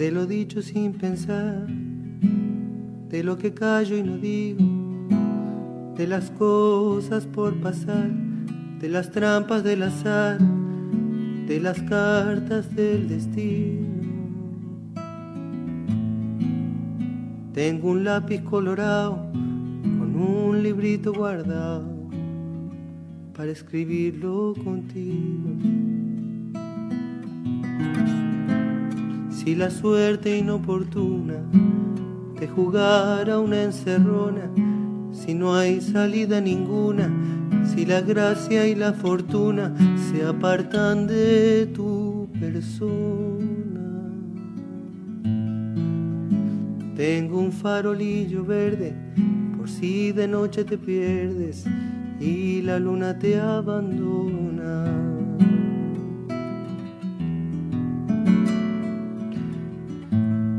de lo dicho sin pensar, de lo que callo y no digo, de las cosas por pasar, de las trampas del azar, de las cartas del destino. Tengo un lápiz colorado con un librito guardado para escribirlo contigo. Si la suerte inoportuna te jugara una encerrona, si no hay salida ninguna, si la gracia y la fortuna se apartan de tu persona. Tengo un farolillo verde por si de noche te pierdes y la luna te abandona.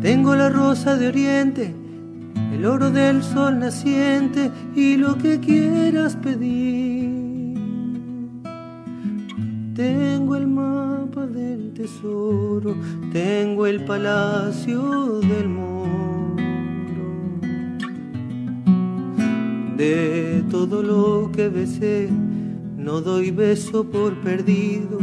Tengo la rosa de oriente, el oro del sol naciente y lo que quieras pedir. Tengo el mapa del tesoro, tengo el palacio del moro. De todo lo que besé, no doy beso por perdido,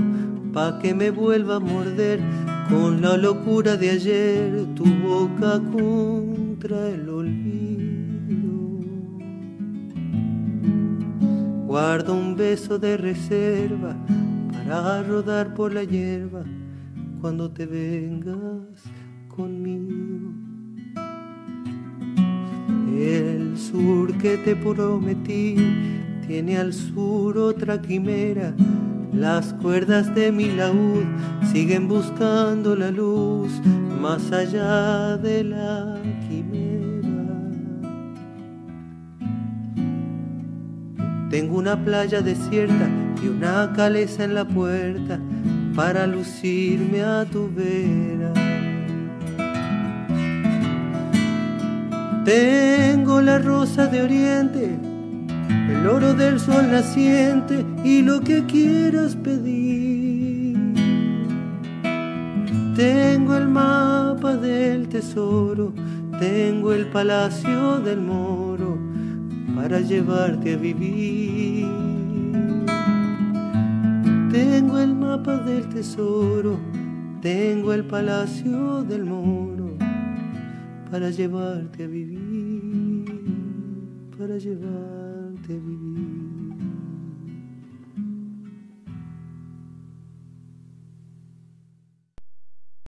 pa' que me vuelva a morder con la locura de ayer, tu boca contra el olvido. Guardo un beso de reserva para rodar por la hierba cuando te vengas conmigo. El sur que te prometí tiene al sur otra quimera las cuerdas de mi laúd siguen buscando la luz más allá de la quimera. Tengo una playa desierta y una caleza en la puerta para lucirme a tu vera. Tengo la rosa de oriente el oro del sol naciente y lo que quieras pedir. Tengo el mapa del tesoro, tengo el palacio del moro para llevarte a vivir. Tengo el mapa del tesoro, tengo el palacio del moro para llevarte a vivir, para de vivir.